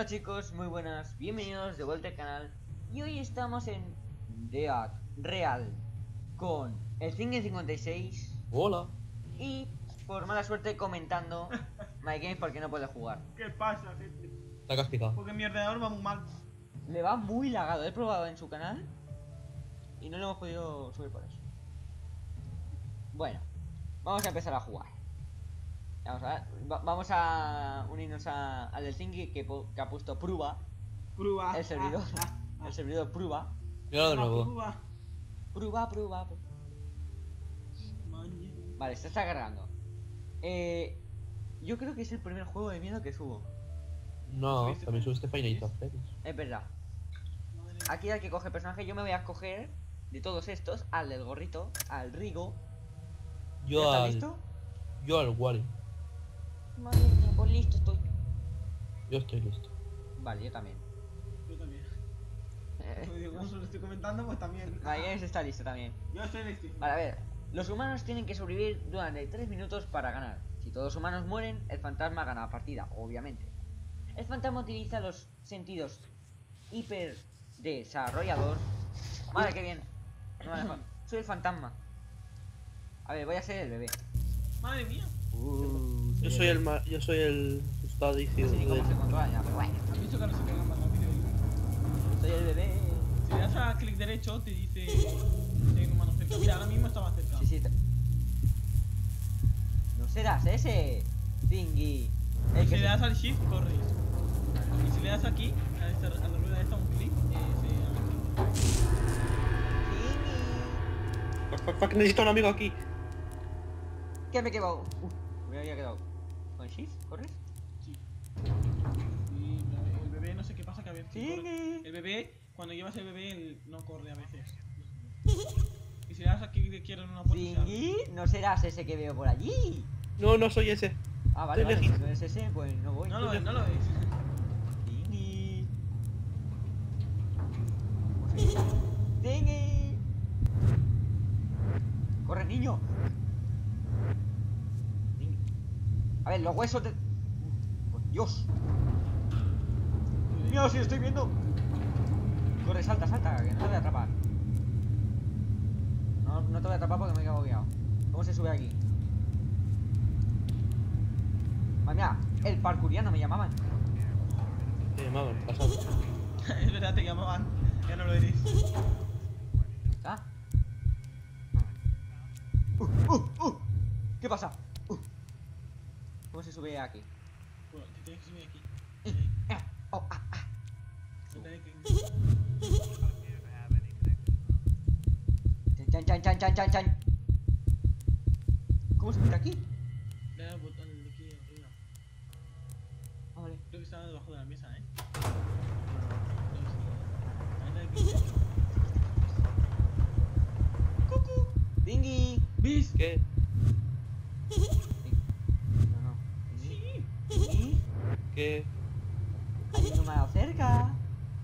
Hola chicos, muy buenas, bienvenidos de vuelta al canal Y hoy estamos en Dead Real Con el Zingue 56 Hola. Y por mala suerte comentando My Games porque no puede jugar ¿Qué pasa, gente? Está castigado. Porque mi ordenador va muy mal. Le va muy lagado, he probado en su canal Y no lo hemos podido subir por eso Bueno, vamos a empezar a jugar Vamos a, va- vamos a unirnos a- al del Zingue que, ha puesto prueba Prueba. El servidor, Ah, ah, el servidor prueba Mira de ah, nuevo. prueba. Prueba. Vale, se está cargando. Eh, yo creo que es el primer juego de miedo que subo. No, también subiste Final Freddy's. Es verdad. Aquí hay que coger personaje. Yo me voy a escoger de todos estos al del gorrito, al Rigo. Yo ¿Estás al. listo? Yo al Wally. Madre mía, pues listo estoy. Yo estoy listo. Vale, yo también. Yo también. Eh, Pues digo, Como se lo estoy comentando, pues también. Vale, James está listo también. Yo estoy listo. Vale, a ver. Los humanos tienen que sobrevivir durante 3 minutos para ganar. Si todos los humanos mueren, el fantasma gana la partida, obviamente. El fantasma utiliza los sentidos hiper desarrollador. Vale, qué bien. No Soy el fantasma. A ver, voy a ser el bebé. Madre mía. Uh, Yo soy el ma yo soy el está No diciendo sé ni cómo se controla ya, pero bueno. ¿Has visto que ahora se carga más rápido? Soy el bebé. Si le das a clic derecho, te dice. Tengo mano cerca. Mira, ahora mismo está más cerca. Sí, sí. No serás ese. Thingy. Si que le se- das al shift, corres. Y si le das aquí, a, esta, a la rueda esta, un clic, eh, Thingy. Fuck, fuck, fuck, necesito un amigo aquí. ¿Qué me he quedado? Uh, me había quedado. ¿Con shift? ¿Corres? Sí. Y el bebé, no sé qué pasa que a veces. corre. El bebé, cuando llevas el bebé, él no corre a veces. Y si le das aquí que quieren una puerta, se abre. No serás ese que veo por allí. No, no soy ese. Ah, vale, Estoy vale. Si lejos. no es ese, pues no voy. No lo ves, no lo ves. Thingy. Thingy. Corre, niño. Thingy. A ver, los huesos de. Por Dios. Mira, si estoy viendo. Corre, salta, salta, que no te voy a atrapar. No, no te voy a atrapar porque me he quedado guiado. ¿Cómo se sube aquí? Mira, el parkouriano me llamaban. Te llamaban, pasado. es verdad, te llamaban. Ya no lo eres. ¿Dónde está? Uh, uh, uh. ¿Qué pasa? Uh. ¿Cómo se sube aquí? Bueno, te tienes que subir aquí. Eh, oh, ah, ah. Te tienes que- Chan, chan, chan, chan, chan, chan. ¿Cómo se mete aquí? Dale al botón de aquí arriba. Ah, vale. Creo que está debajo de la mesa, ¿eh? No, sí. Ahí dale clic derecho. ¡Cucú! ¡Dingy! ¿Ves? ¿Qué? No, no. Sí. ¿Dingy? ¿Qué? Hay un número cerca.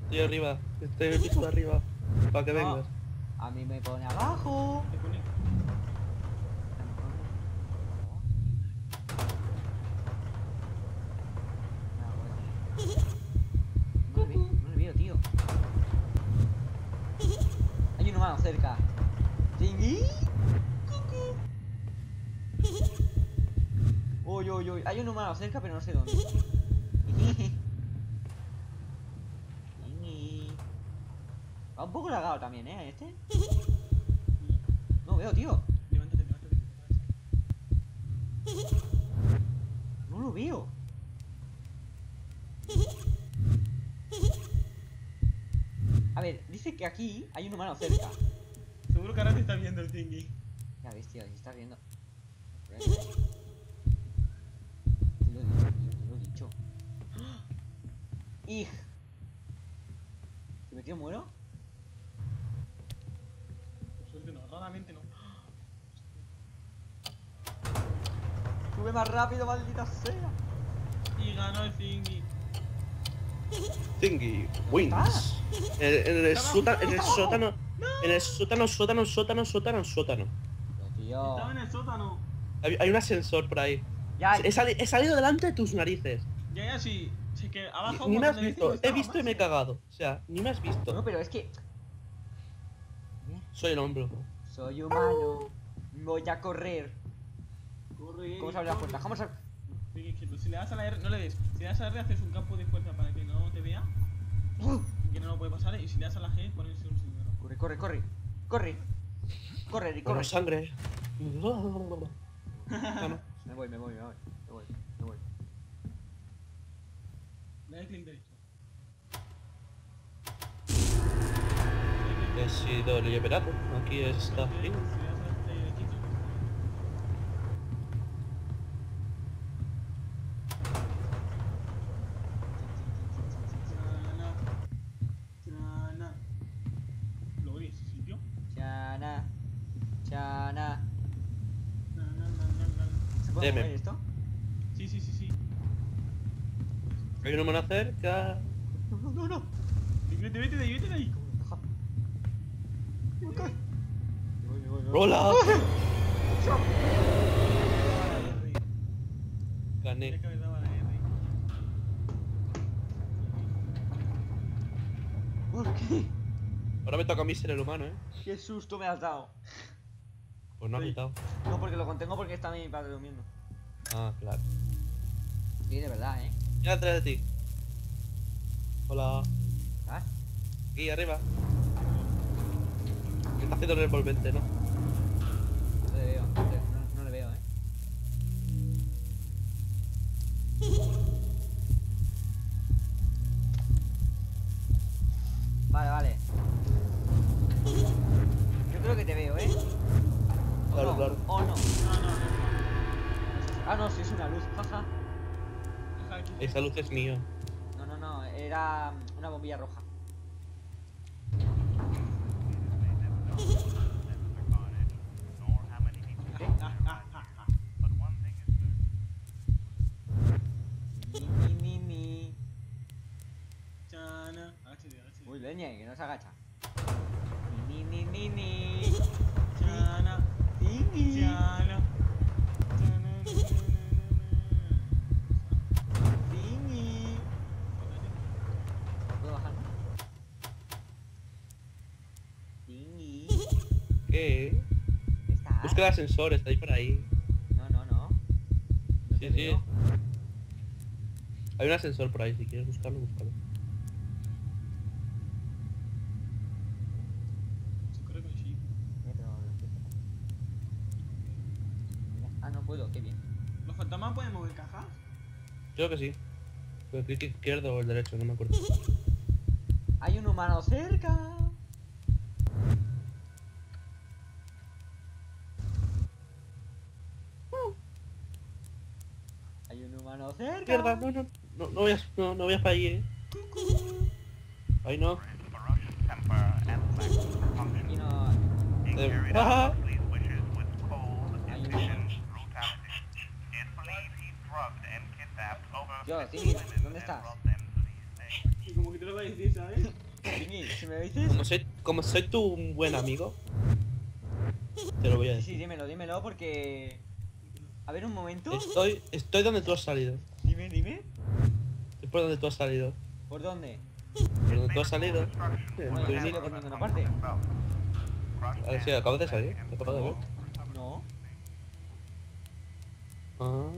Estoy arriba. Estoy en el piso de arriba. Para que No. vengas. A mí me pone abajo. Te pone. No le veo, no le veo, tío. Hay un humano cerca. ¿Tingui? Uy, uy, uy. Hay un humano cerca, pero no sé dónde. Tingui. Va también, ¿eh? Este. No veo, tío. Levántate, levántate. No lo veo. A ver, dice que aquí hay un humano cerca. Seguro que ahora te está viendo el thingy. Ya ves, tío, si estás viendo. Te lo he dicho, tío, te lo he dicho. ¡Ij! ¿Se metió muero? Suerte no, no. ¡Sube más rápido, maldita sea! Y ganó el thingy. Thingy Ah. wins. En, en el sótano, en el abajo. sótano, en el sótano, sótano, sótano, sótano, tío. Estaba en el sótano. Hay, hay un ascensor por ahí. Ya, He, sali- he salido delante de tus narices. Ya, ya, sí. Si es que ha bajado Ni me has visto. He visto y me he cagado. O sea, ni me has No, visto. pero es que... Soy el hombro. Soy humano. Voy a correr. Corre, ¿Cómo se abre la puerta? ¿Cómo se abre? Sigue quieto. Si le das a la R, no le des. Si le das a la R, haces un campo de fuerza para que no te vea. y Que no lo puede pasar. Y si le das a la G, pones un símbolo. Corre, corre, corre. Corre. Corre, Con corre. sangre. Ah, no. Me voy, me voy, me voy. Me voy, me voy. Dale clic na, na, na, na. ¿Se puede Deme. esto? Sí, sí, sí, sí. Hay un humano cerca. No, no, no, no. Vete, vete vete de ahí. Ajá. Me voy, me voy, me voy. ¡Hola! Daba la R. Tenía Gané. ¿Por qué? Ahora me toca a mí ser el humano, ¿eh? Qué susto me has dado. Pues no has Sí. quitado. No, porque lo contengo porque está mi padre durmiendo. Ah, claro. Sí, de verdad, ¿eh? Ya detrás de ti. Hola. ¿Ah? Aquí arriba. ¿Qué está haciendo el envolvente, no? No le veo, no, le- no le veo, ¿eh? Vale, vale. Yo creo que te veo, ¿eh? ¿O Claro, no? claro. ¿O no? No, no, no. Ah, no, sí es una luz, jaja. Esa luz es mía. No, no, no, era una bombilla roja. ¿Qué? Ah, ah, ah, ah. Mi, mi, mi, mi. Chana. Agáchate, agáchate. Uy, leñe, que no se agacha. Mi, mi, mi, mi. Chana. Mi, mi. Chana. Chana, na, na, Mi, mi. na, na, na. ¿Puedo bajar? Tingy. ¿Qué? ¿Estás? Busca el ascensor, está ahí por ahí. No, no, no. No Sí, sí. veo. Hay un ascensor por ahí, si quieres buscarlo, búscalo. Mira. Ah, no puedo, qué bien. ¿Los fantasmas pueden mover cajas? Creo que sí. Pero clic izquierdo o el derecho, no me acuerdo. Hay un humano cerca. Cerca. Izquierda, no, no, no, no vayas, no, no vayas para ahí, eh. Ahí no. Y no. Eh, ¡ah! Yo, Tingy, ¿dónde estás? Y como que te lo voy a decir, ¿sabes? Tingy, si me dices. Como soy, como soy tu buen amigo, te lo voy a Sí, sí, decir. dímelo, dímelo porque. A ver un momento. Estoy, estoy donde tú has salido. Dime, dime. Estoy por donde tú has salido. ¿Por dónde? Por donde tú has salido. Bueno, yo sigo por ninguna parte. Ah, sí, acabas de salir. Te acabo de ver. No. Ah.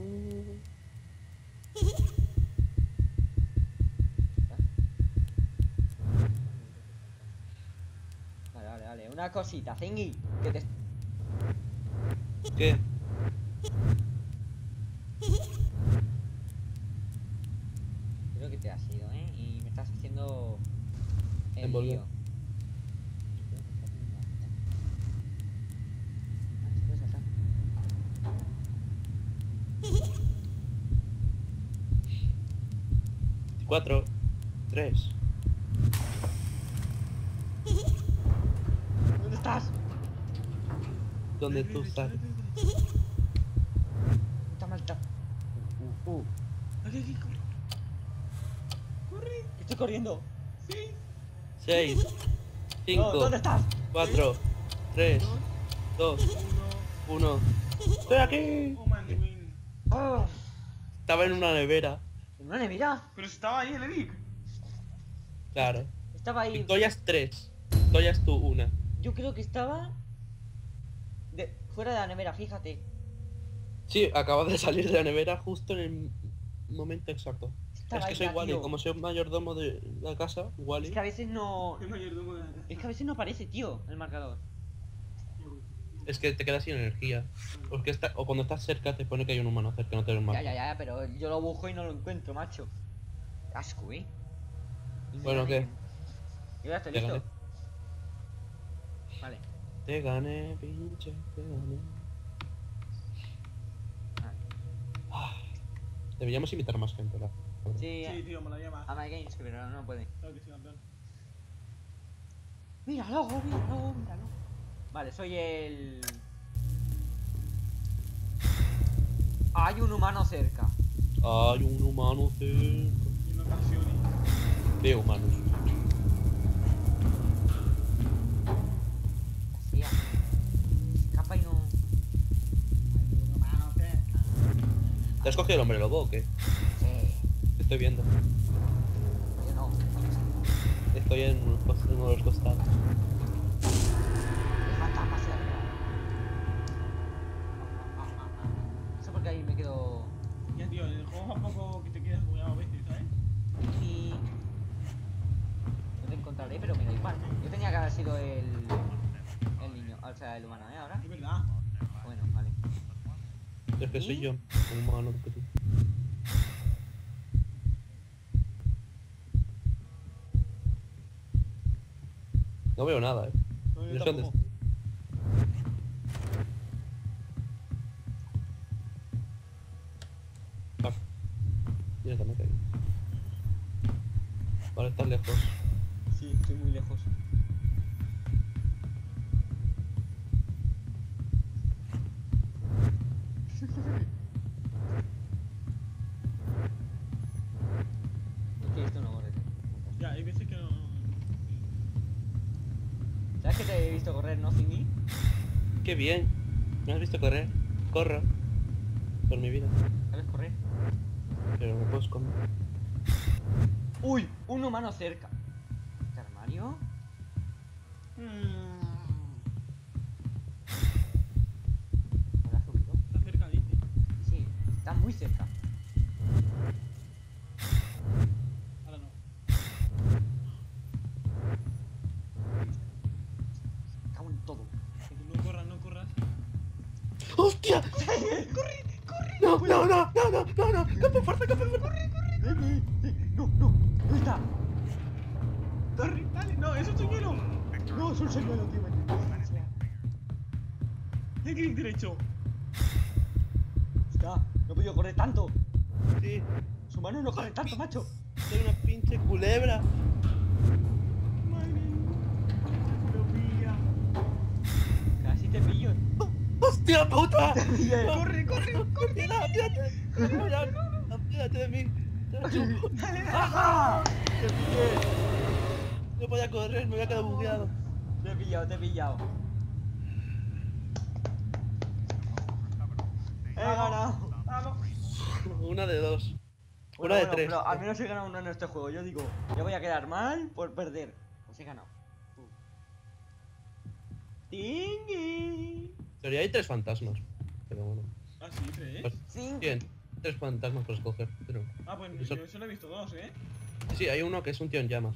Vale, vale, vale. Una cosita, Zingy. Que te. ¿Qué? Creo que te has ido, ¿eh? Y me estás haciendo. El lío. Creo que estás en la- Ah, se puede saltar. Cuatro. Tres. ¿Dónde estás? Donde tú estás. Está malta. Uh, uh, uh. Corre. Estoy corriendo. Sí. Seis. No, Cinco. ¿Dónde estás? Cuatro. Tres. Dos. Dos. Uno. Uno. Estoy aquí. Oh. Oh. Estaba en una nevera. En una nevera. Pero estaba ahí el Eric. Claro. Estaba ahí. Victorias 3. Victorias tú una. Yo creo que estaba. De... Fuera de la nevera, fíjate. Sí, acabas de salir de la nevera justo en el momento exacto. Estaba es que soy ya, Wally, tío. como soy mayordomo de la casa, Wally. Es que a veces no. El mayordomo de la casa. Es que a veces no aparece, tío, el marcador. Es que te quedas sin energía. Porque está, o cuando estás cerca te pone que hay un humano cerca, no te lo Ya, marca. ya, ya, pero yo lo busco y no lo encuentro, macho. Asco, eh. Bueno. ¿qué? Yo ya estoy Te listo. gané. Vale. Te gané, pinche, te gané. vale. Ah, deberíamos invitar más gente, ¿verdad? Sí, Sí, tío, me la llama. a My Games, pero no puede. Claro que sí, campeón. Míralo, míralo, míralo. Vale, soy el. Hay un humano cerca. Hay un humano cerca. Y no ocasiones. De humanos. ¿Te has cogido el hombre lobo o qué? Sí, Te estoy viendo. yo no. Estoy en uno de los en uno de los costados. No sé por qué ahí me quedo. Ya, tío, el juego un poco que te quedas bugueado a veces, ¿sabes? Y. No te encontraré, pero me da igual. Yo tenía que haber sido el. El niño, o sea, el humano, ¿eh? Ahora. Es verdad. Bueno, vale. Es que soy yo, un humano que tú. No veo nada, eh. No, yo No sé. Ah. También caí. Vale, estás lejos. Sí, estoy muy lejos. Qué bien. ¿Me has visto correr? Corro. Por mi vida. ¿Sabes correr? Pero me puedo esconder. ¡Uy! Un humano cerca. ¿Este armario? Mm, ¡Hostia! ¡Corre! ¡Corre! No, no, no, no, no, no, no. ¡Campo fuerza, campo fuerza! ¡Corre, corre! ¡No, no! ¿Dónde está? Dale, dale, no, eso es señuelo. No, es un señuelo, tío. Hay clic derecho. Está, no he podido correr tanto. Sí, Su mano no corre tanto, macho. soy una pinche culebra. Madre. Lo pilla. Casi te pillo. ¡Hostia puta! Corre, corre, corre. ¡Mira, apiádate de mí! ¡Ajá! Te pillé. No podía correr, me voy a quedar bugueado. Te he pillado, te he pillado. He ganado. Vamos. Una de dos. Bueno, Una de bueno, tres. pero al menos he ganado uno en este juego. Yo digo, yo voy a quedar mal por perder. Pues he ganado. Tingui. En teoría hay tres fantasmas. Pero bueno. Ah, sí, tres. Pues, Cinco. bien, tres fantasmas por escoger. Pero... Ah, pues Eso- yo solo he visto dos, ¿eh? Sí, hay uno que es un tío en llamas.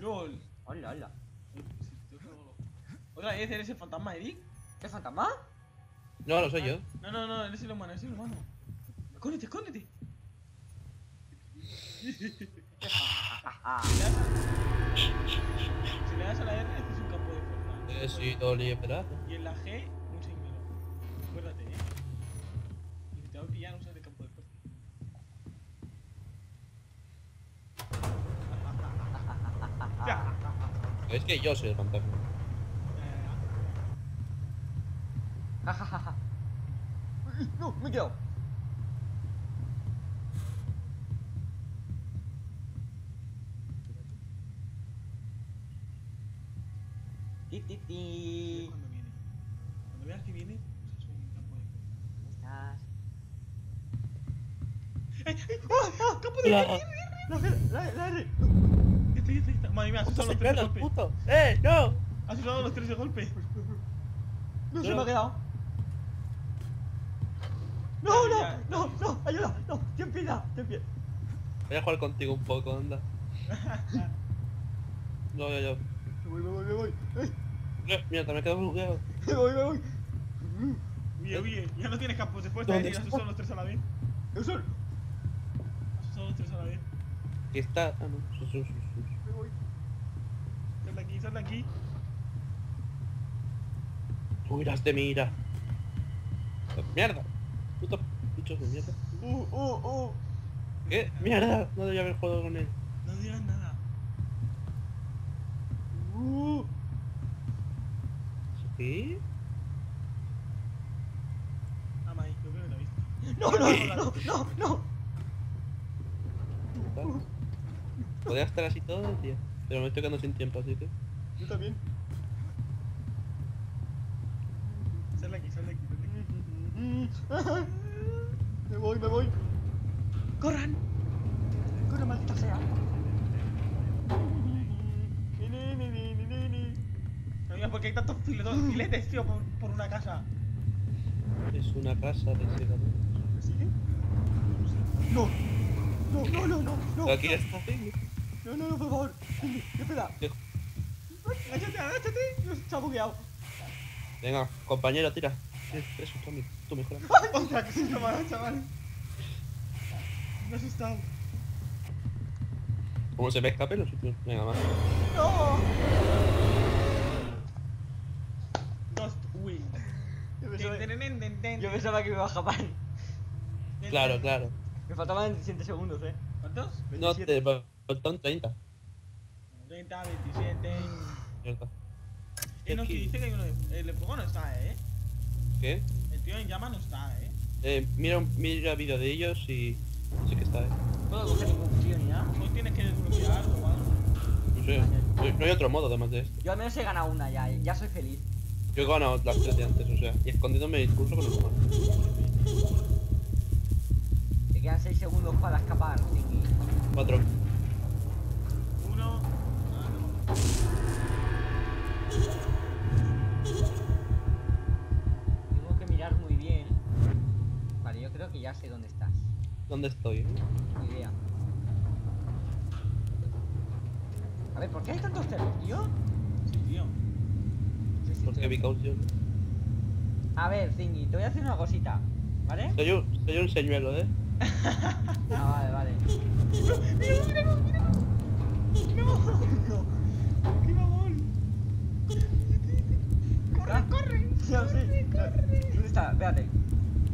LOL. Hola, hola. Sí. Otra vez eres el fantasma, Eric. ¿Qué fantasma? No, lo soy yo. No, no, no, eres el humano, eres el humano. Escóndete, escóndete. Si le das a- si le das a la R, haces un campo de fuerza. He sido liberado. Y en la G, Es que yo soy el fantasma. No, me he quedado. Ti, ti, ti. Cuando viene. Cuando veas que viene, usas un campo de fuerza. ¿Dónde estás? ¡Ay, ay! ¡Ah! ¡Campo de La- R! La, la, la R. Ya está. Madre mía, has usado los tres de ¡Espera, golpe. puto! ¡Eh, no! Has usado los tres de golpe. No se me ha quedado. No, no, no, no, ayuda, no, ten piedad, ten piedad. Voy a jugar contigo un poco, anda. No, yo, yo. Me voy, me voy, me voy. Eh, Mierda, me he quedado bugueado. Me voy, me voy. Huye, huye. Ya no tienes campos después de ¿Dónde ir. Usado los tres a la vez. El sol. Has usado los tres a la vez. Aquí está. Ah, no. Voy. Sal aquí, sal aquí. Huirás de mira. ¡Mierda! Puto bichos de mierda. Uh, uh, uh. ¿Qué? ¡Mierda! No debería haber jugado con él. No digas nada. Uh. ¿Sí? Ah, Mai, yo creo que te ha visto. No, no, no, no, no. Podría estar así todo el día. Pero me estoy quedando sin tiempo, así que... Yo también. Sal de aquí, sal de aquí, sal de aquí. Me voy, me voy. ¡Corran! Corre, maldita sea. Ni, ni, ni, ni, ni, ni, ni. Amiga, ¿por qué hay tantos filetos- filetes, tío, por, por una casa? Es una casa de segadores. ¿Me sigue? No. No, no, no, no, no. Aquí está. No, no, no, por favor. ¿Qué peda? ¿Qué? ¡Agáchate, agáchate! Se ha bugueado. Venga, compañero, tira. Eso, tú, mejor. ¡Ostras, que susto me ha dado, chaval! Me he asustado. Como se me escape los sitios. Venga, más. No. Ghost Wing. Yo pensaba, yo pensaba que me iba a escapar. Claro, claro. Me faltaban 7 segundos, eh. ¿Cuántos? No 27. te Faltan 30. 30, 27. Cierto. Eh, no, dice que hay uno de. Eh, el de fuego no está, ¿eh? ¿Qué? El tío en llama no está, ¿eh? Eh, mira, mira vídeo de ellos y. Sí que está, ¿eh? ¿Puedo coger conclusión ya? No tienes que desbloquear o algo. No sé. No, hay otro modo además de esto. Yo al menos he ganado una ya, ya soy feliz. Yo he ganado las tres de antes, o sea, y escondiéndome el curso con el humano. Te quedan 6 segundos para escapar, Nicky. 4. ¿Dónde estoy? eh? Ni idea. A ver, ¿por qué hay tantos cerros, tío? Sí, tío. Sí, sí, Porque mi caución. A ver, Zingy, te voy a hacer una cosita. ¿Vale? Soy un, soy un señuelo, ¿eh? Ah, vale, vale. ¡Mira, míralo, míralo! ¡No! ¡Qué mamón! ¡Corre, Ah. corre! Ya, sí. ¿Dónde está? Espérate.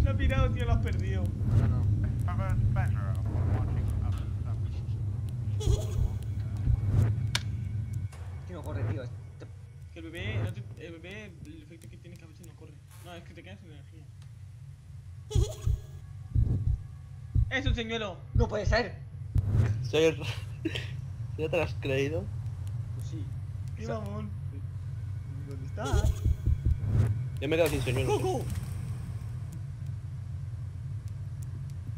Se ha pirado, tío, lo has perdido. No, no. Que no corre, tío. Este- Que el bebé, no te- el bebé, el efecto que tiene que a veces no corre. No, es que te quedas sin energía. ¡Es un señuelo! No puede ser. Soy el... ¿Ya te lo has creído? Pues sí. ¡Qué mamón! ¿Dónde estás? Yo me he quedado sin señuelos. ¡Coco!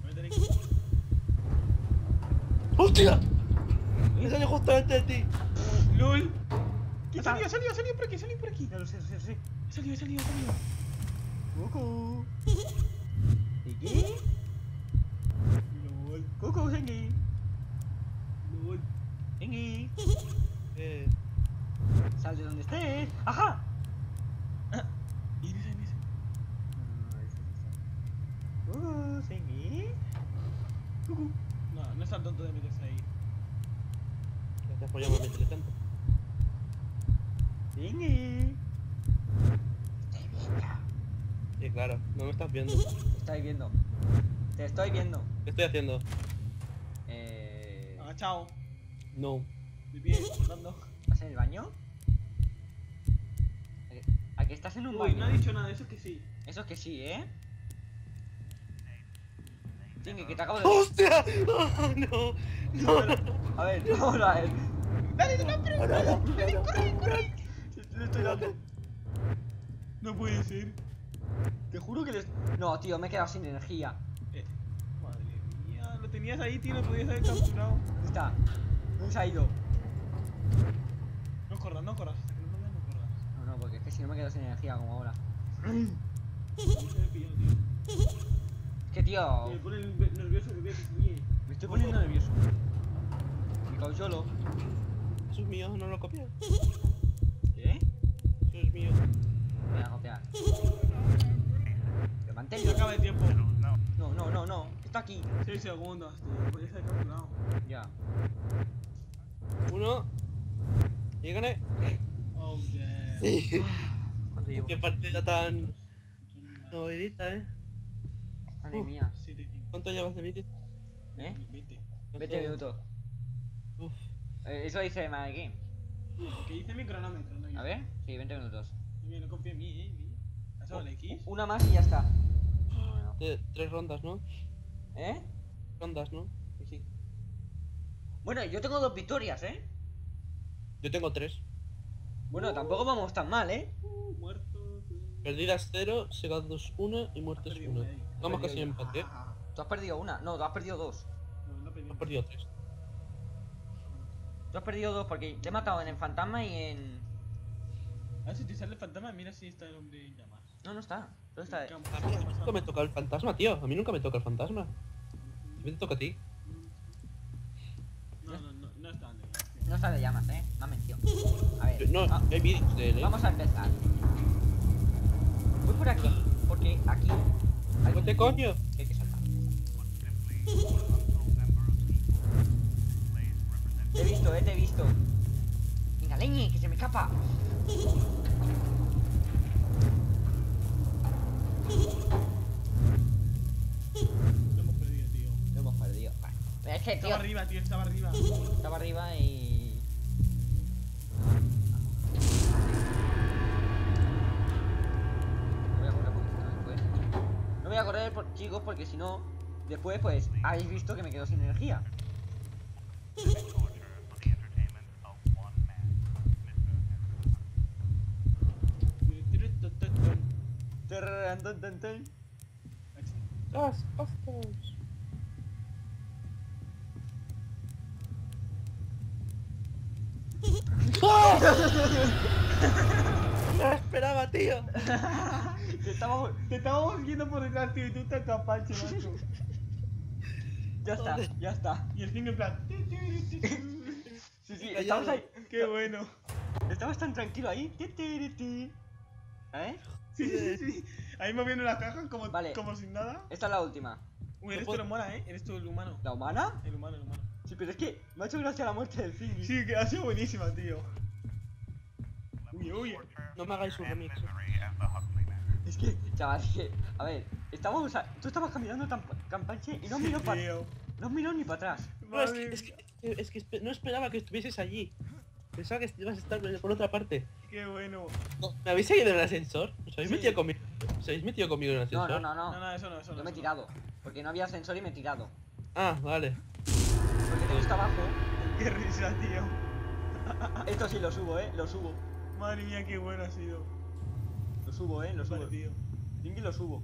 Voy a tener que- ¡Hostia! Me salió justamente de ti. ¡Lul! ¿Qué salió? ¡Salió, salió por aquí! ¡Salió por aquí! Ya lo sé, lo sé, lo sé. ¡Salió, salió, salió! Coco. ¿Tiki? ¡Lul! Coco, Zingy. ¡Lul! Zingy. Eh, Sal de donde estés. ¡Ajá! En esa. Coco. No, es tan tonto de meterse ahí. gracias por llamarme inteligente. Zingy. Sí, claro, no me estás viendo. Te estoy viendo. Te estoy viendo. ¿Qué estoy haciendo? Eh... Agachado. No. De pie, andando. ¿Estás en el baño? ¿A que- ¿A que estás en un Uy, baño? no ha dicho nada, eso es que sí. Eso es que sí, ¿eh? Zingy, que te acabo de... ¡Hostia! ¡Ah, no! No, no, no. A ver, vamos a ver. ¡Dale, no, pero! No, no, no, no, ¡Dale, no, corre, no. corre! Le estoy dando. No puede ser. Te juro que les... No, tío, me he quedado sin energía. Eh, madre mía, lo tenías ahí, tío, lo podías haber capturado. ¿Dónde está? ¿Dónde se ha ido? No corras, no corras. Hasta que no no corras. No, no, porque es que si no me quedo sin energía como ahora. A que, tío, Me pone el- nervioso que veo que me estoy poniendo nervioso. Me cago solo. Eso es mío, no lo copias. ¿Qué? Eso es mío. Voy a copiar. Se manténlo. acaba el tiempo. No. No, no, no, no. Está aquí. 6 segundos, tío. Podías haber capturado. Ya. Uno. Y gané. Oh, yeah. Qué partida tan novedita, eh. Madre Uf. mía. 7, 5, ¿Cuánto llevas de vídeo? ¿Eh? 20. 20 minutos. Uf. Eh, eso dice My Game. Que dice mi cronómetro, no. A ver. Sí, 20 minutos. Mira, no confía en mí, eh. mira. ¿Has dado el X? Una más y ya está. Bueno. De- tres rondas, ¿no? ¿Eh? Rondas, ¿no? Sí, sí. Bueno, yo tengo dos victorias, ¿eh? Yo tengo tres. Bueno, tampoco vamos tan mal, ¿eh? Uh, muertos. eh. Perdidas cero, segados una y muertos Perdido una. Perdido casi en empate. ¿eh? Ah, Tú has perdido una. No, tú has perdido dos. No, no. Has perdido tres. Tú has perdido dos porque te he matado en el fantasma y en. A ver si te sale el fantasma, mira si está el hombre en llamas. No, no está. ¿Dónde está? A mí nunca me toca el fantasma, tío. A mí nunca me toca el fantasma. Siempre te toca a ti. No, no, no, no está Ander. No está de llamas, ¿eh? Me ha mentido. A ver. No, hay vídeos de él, ¿eh? vamos a empezar. Voy por aquí. Porque aquí. ¡Vete, coño! que hay que saltar. Te he visto, eh, te he visto. Venga, leñe, que se me escapa. Lo hemos perdido, tío. Lo hemos perdido. Vale. Es que, tío, Estaba arriba, tío, estaba arriba. estaba arriba y. voy a correr, por- chicos, porque si no, después, pues, habéis visto que me quedo sin energía. Tan. ¡Gas! ¡Gastos! ¡No lo esperaba, tío! Que estábamos- Te estábamos viendo por detrás, tío, y tú te capache, macho. Ya está, ya está. Y el fin en plan. Sí, sí, estamos ahí. Qué bueno. Estabas tan tranquilo ahí. ¿Eh? Sí, sí, sí. Ahí moviendo la caja como, Vale. como sin nada. Esta es la última. Uy, eres No tú el mola, eh. Eres tú el humano. ¿La humana? El humano, el humano. Sí, pero es que me ha hecho gracia la muerte del fin. Sí, que ha sido buenísima, tío. Uy, uy. No me hagáis un remix. Es que, chaval, es que, a ver, estábamos, a- tú estabas caminando tan campanche y no miro para, no miro ni para atrás. No, es que, es que, es que no esperaba que estuvieses allí. Pensaba que ibas a estar por otra parte. Qué bueno. ¿Me habéis seguido en el ascensor? ¿Os habéis Sí. metido conmigo? ¿Os habéis metido conmigo en el ascensor? no, no, No, no. no, eso no, eso no. Yo me he tirado. Porque no había ascensor y me he tirado. Ah, vale. Porque tengo está abajo. Qué risa, tío. Esto sí lo subo, eh. Lo subo. Madre mía, qué bueno ha sido. Lo subo, eh. Lo subo. Tío. Tinky lo subo.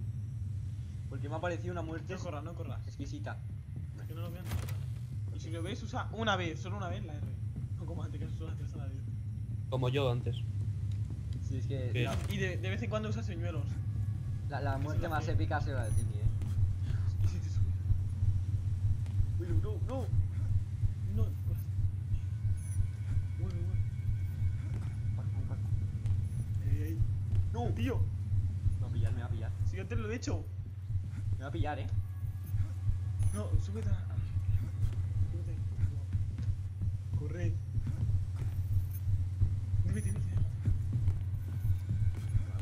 Porque me ha parecido una muerte No corras, no corras. exquisita. Que no lo vean. Y si lo veis, usa una vez, solo una vez la R. No como antes, que solo tres a la vez. Como yo antes. Sí, es que la, Y de, de vez en cuando usa señuelos. la, la muerte más épica ha sido la de Tinky, eh. Y si te. Uy, no, no. No, Tío, Me va a pillar, me va a pillar. si yo antes lo he hecho. Me va a pillar, eh. No, súbete a. Súbete. Corre. Vete, vete.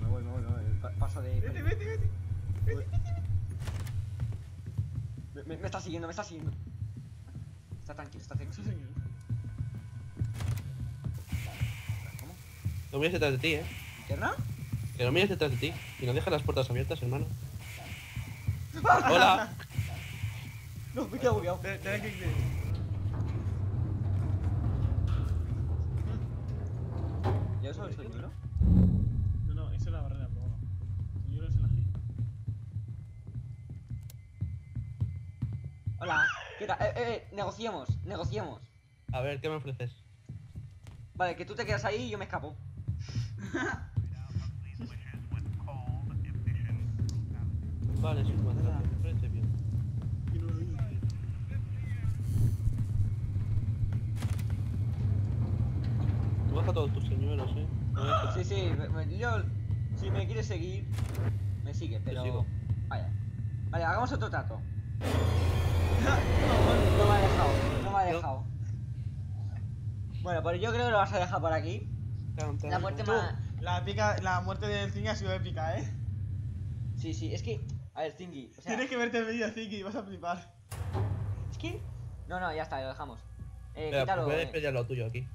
Me voy, me voy, me voy. Pa- Paso de. Vete, vete, vete. Me, me- me está siguiendo, me está siguiendo. Está tranquilo, está Eso tranquilo. señor. ¿Cómo? No mires detrás de ti, eh. ¿Interna? Que no mires detrás de ti. Y no dejes las puertas abiertas, hermano. ¡Hola! No, me he quedado bugueado. Dale clic de. ¿Ya eso es el señuelo? No, no, eso es la barrera, pero bueno. Señor es el ají. Hola. ¿Qué tal? Eh, eh, eh, negociemos, negociemos. A ver, ¿qué me ofreces? Vale, que tú te quedas ahí y yo me escapo. Vale, sí, bueno, me parece bien. No vi. Baja todos tus señuelos, eh. No, Sí, sí, yo, si me quieres seguir, me sigue, pero... sigo. Vaya. Vale, hagamos otro trato. No me ha dejado, no me ha Yo- dejado. Bueno, pues yo creo que lo vas a dejar por aquí. La muerte Tú, más... la, épica, la muerte del Zingy ha sido épica, ¿eh? Sí, sí, es que... A ver, Zingy, o sea... Tienes que verte el vídeo Zingy, vas a flipar. Es que... No, no, ya está, lo dejamos. Eh, quítalo, voy a eh. despedir al lado tuyo aquí.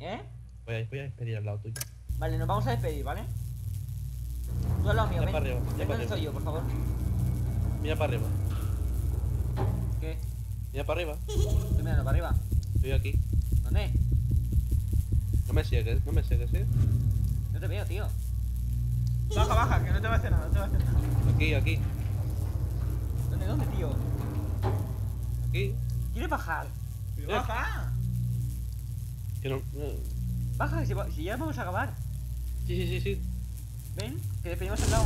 ¿Eh? Voy a, voy a despedir al lado tuyo. Vale, nos vamos a despedir, ¿vale? Tú al lado mío, Ya ven. para arriba, ven estoy yo, por favor. Mira para arriba. ¿Qué? Mira para arriba. Estoy mirando para arriba. Estoy aquí. ¿Dónde? No me sigues, no me sigues, eh. No te veo, tío. Baja, baja, que no te va a hacer nada, no te va a hacer nada. Aquí, aquí, ¿Dónde, dónde, tío? aquí. ¿Quieres bajar? Pero baja. Que no. no. Baja, que si, si ya vamos a acabar. Sí, sí, sí, sí. Ven, que despedimos al lado.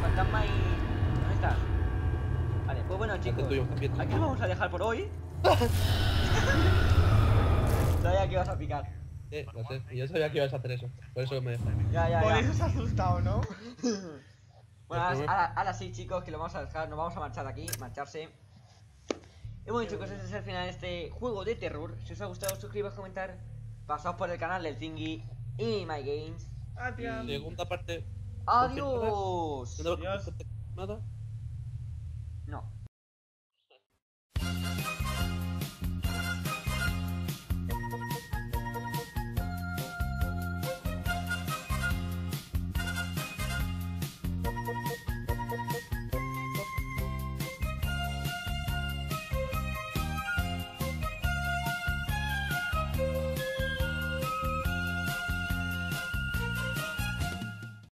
Fantasma y... ¿Dónde estás? Vale, pues bueno, chicos. tuyo. Aquí lo vamos a dejar por hoy. Sabía que ibas a picar. Lo sé. Y yo sabía que ibas a hacer eso. Por eso me. Ya, ya, Por ya. eso se ha asustado, ¿no? Bueno, ahora, sí, chicos, que lo vamos a dejar, nos vamos a marchar de aquí, marcharse. Y bueno, chicos, este es el final de este juego de terror. Si os ha gustado, suscribiros, comentar. Pasaos por el canal del Thingy y My Games. Adiós. Y- Segunda parte. ¡Adiós! ¿No te va a Adiós. No.